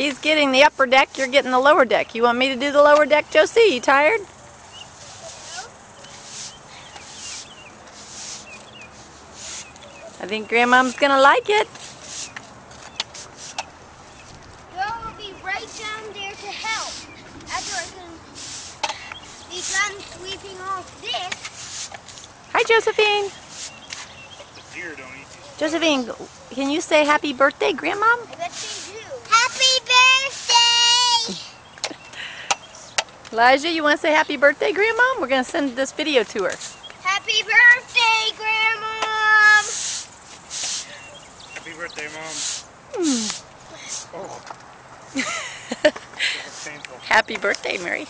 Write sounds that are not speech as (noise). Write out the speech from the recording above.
He's getting the upper deck, you're getting the lower deck. You want me to do the lower deck, Josie? You tired? I think Grandmom's gonna like it. Joe will be right down there to help. After I can be done sweeping off this. Hi, Josephine. Deer don't eat. Josephine, can you say happy birthday, Grandmom? Elijah, you want to say happy birthday, Grandma? We're going to send this video to her. Happy birthday, Grandma! Happy birthday, Mom. Hmm. Oh. (laughs) This is painful. happy birthday, Mary.